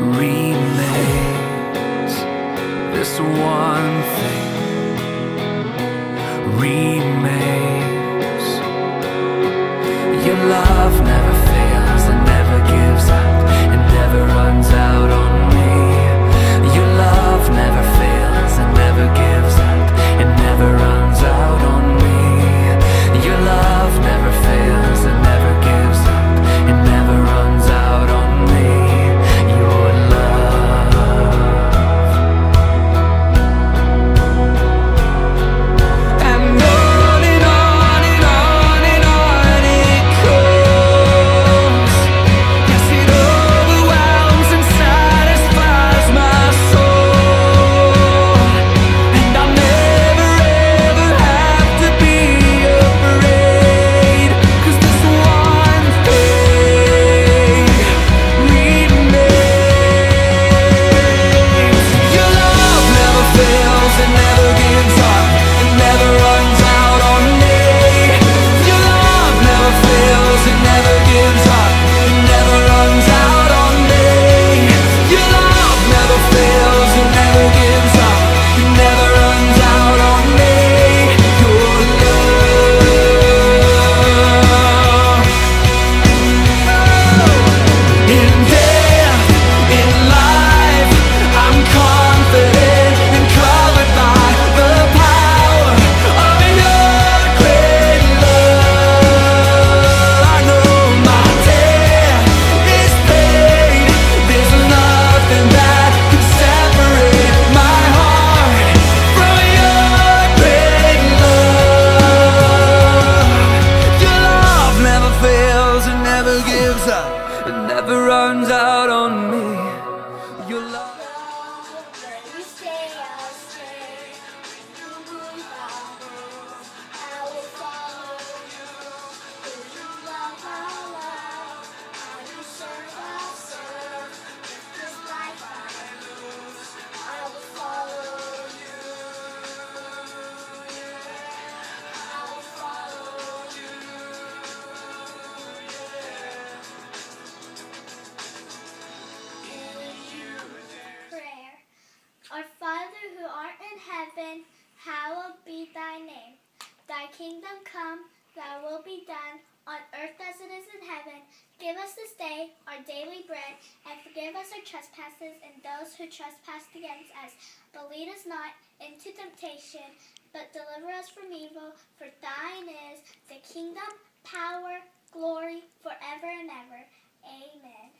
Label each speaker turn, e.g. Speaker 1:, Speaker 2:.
Speaker 1: remains this one thing. Remains your love now. never runs out on me.
Speaker 2: Heaven, heaven, hallowed be thy name. Thy kingdom come, thy will be done, on earth as it is in heaven. Give us this day our daily bread, and forgive us our trespasses and those who trespass against us. But lead us not into temptation, but deliver us from evil. For thine is the kingdom, power, glory, forever and ever. Amen.